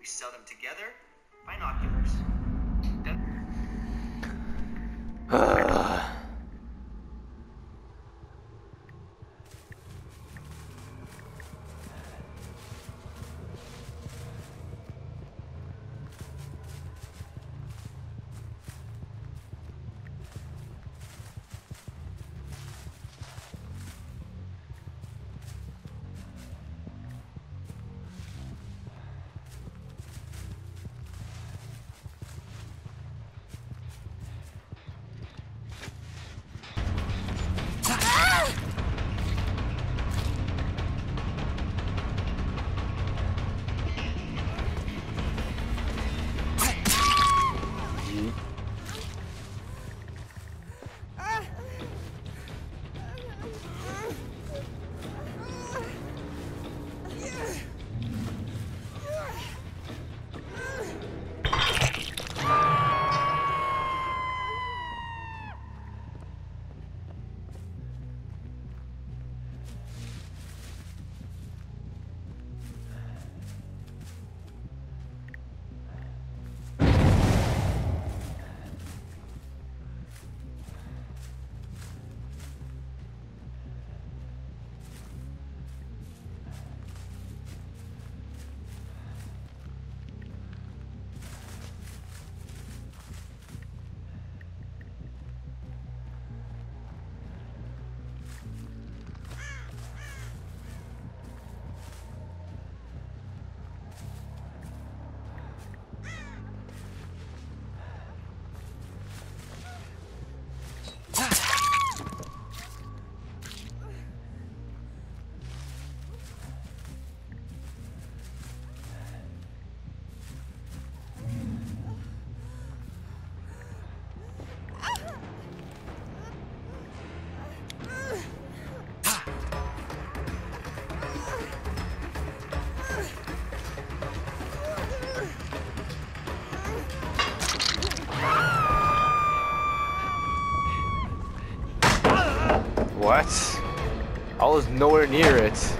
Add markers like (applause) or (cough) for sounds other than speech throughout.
We sell them together, binoculars. What? Uh, was nowhere near it.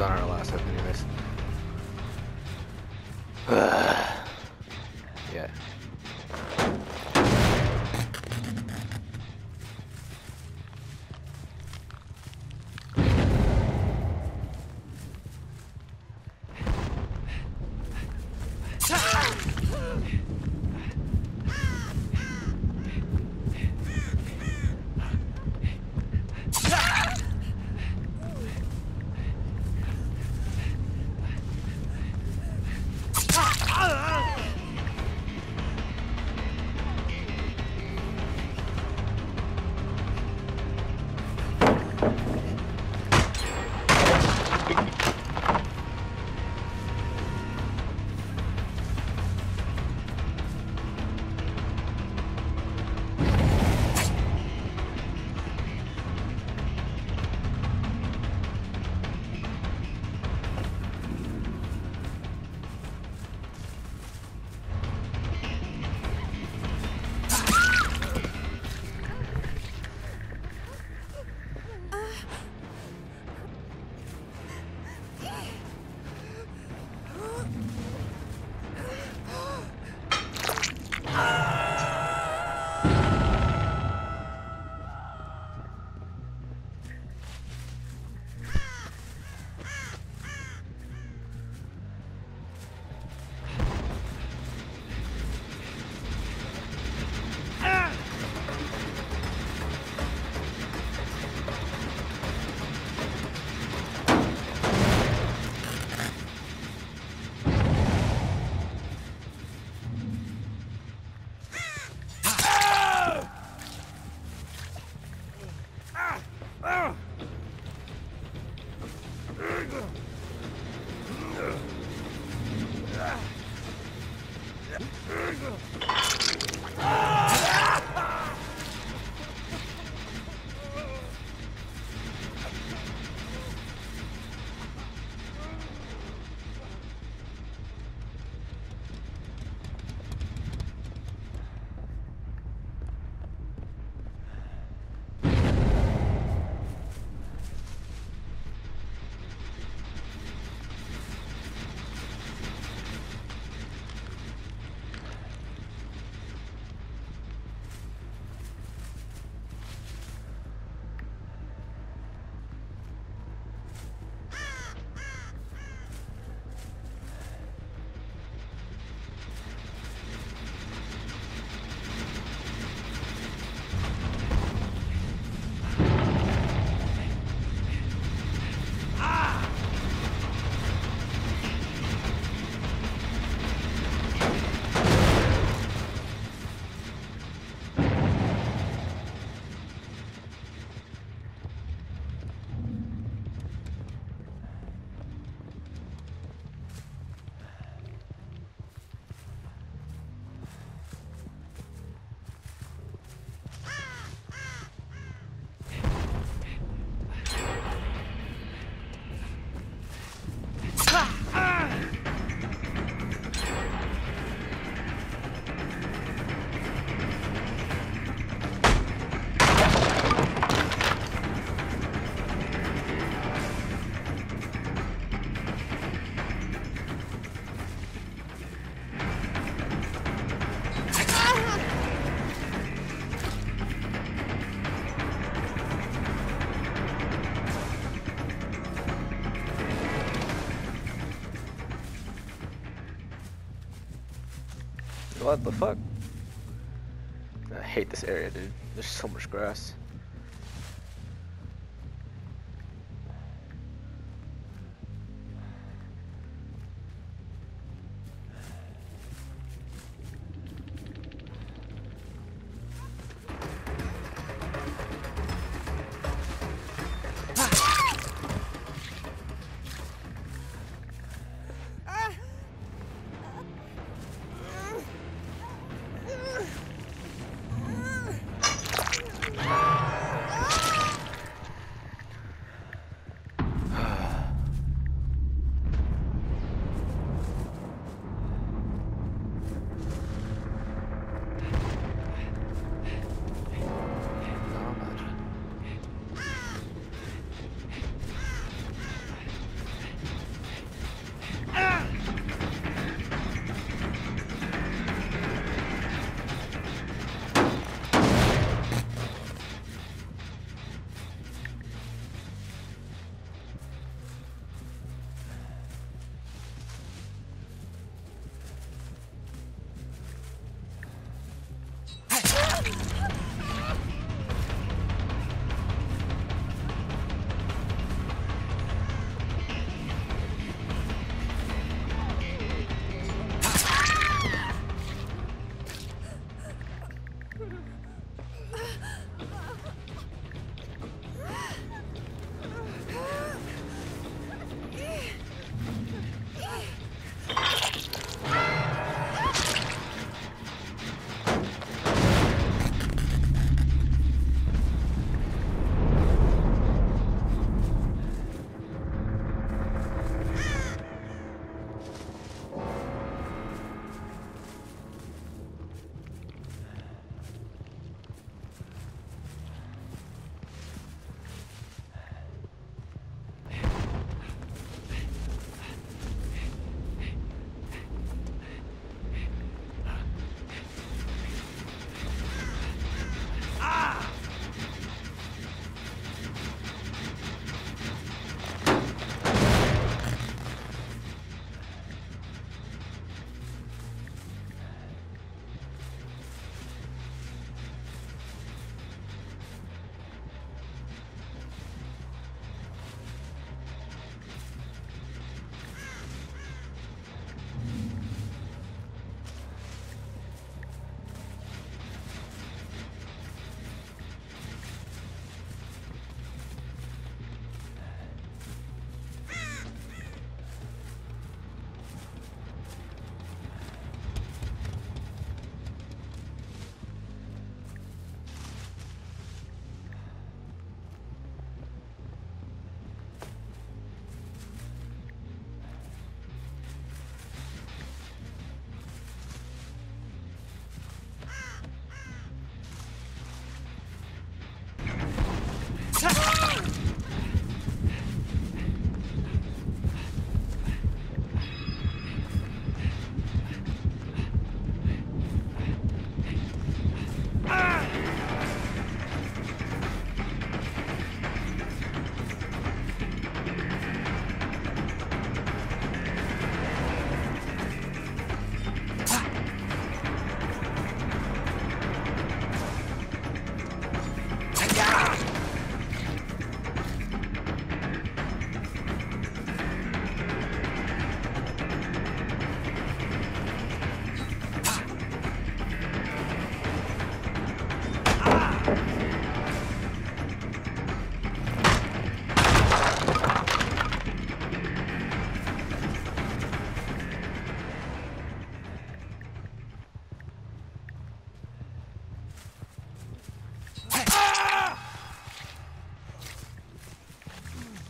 On our last hip anyways. (sighs) (sighs) What the fuck? I hate this area, dude. There's so much grass.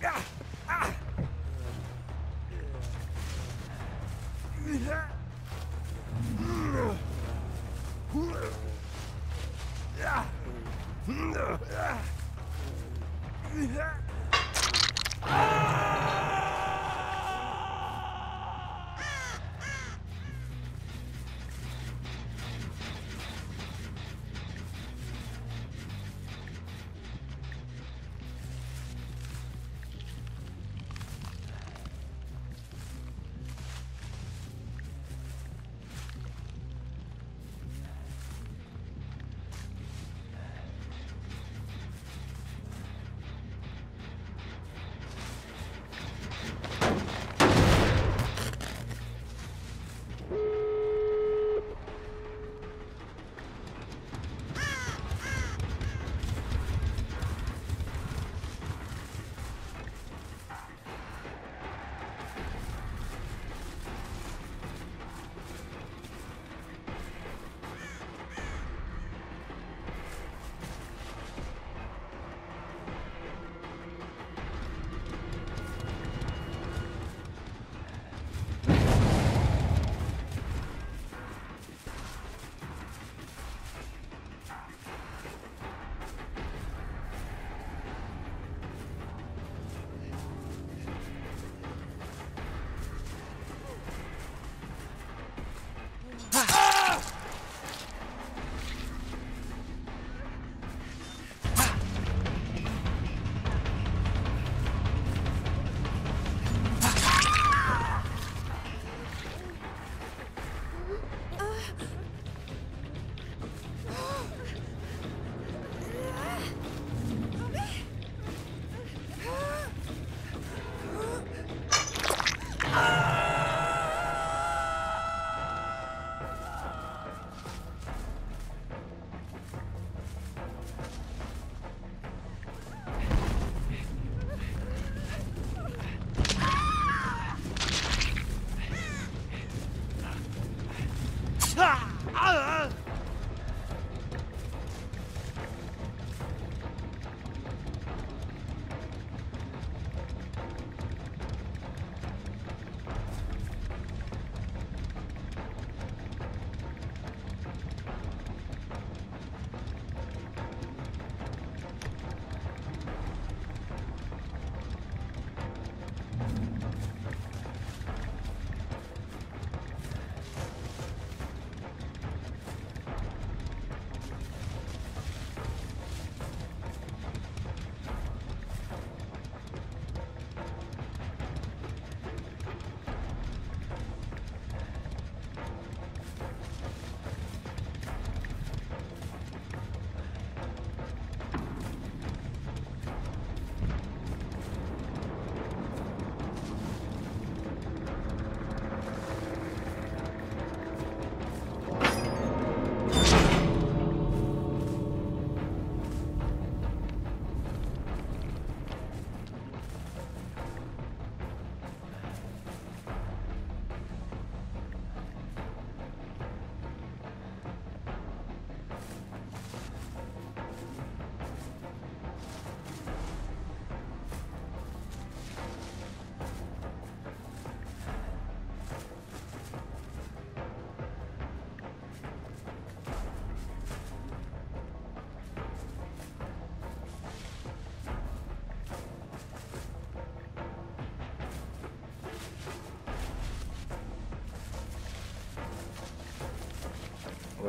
Ah!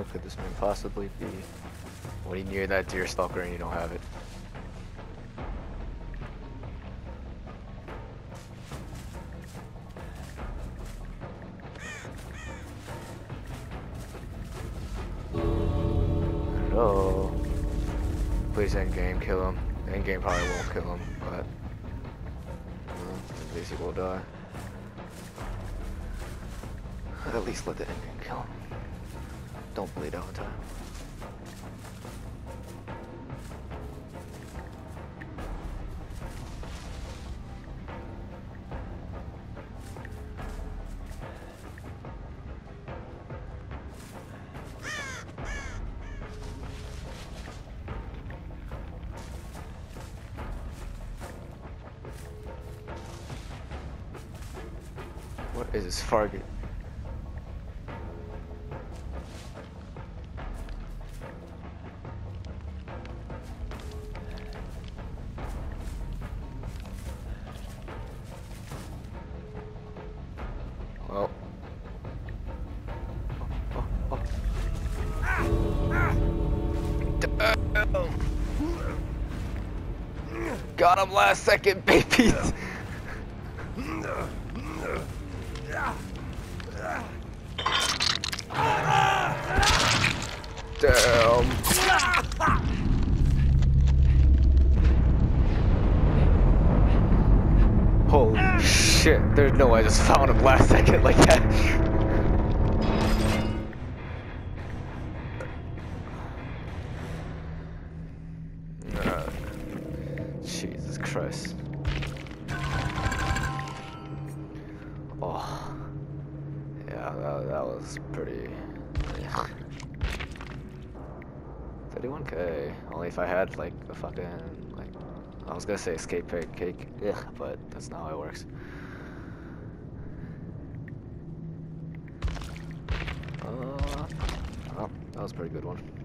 What could this man possibly be? When you near that deer stalker and you don't have it. Hello. Please end game, kill him. End game probably won't kill him, but well, at least he will die. At least let the end game kill him. Don't bleed all the time. What is this target? Got him last second, (laughs) baby. Damn. Holy shit, there's no way I just found him last second like that. Had like a fucking like I was gonna say escape cake, cake, (laughs) yeah, but that's not how it works. Uh, oh, that was a pretty good one.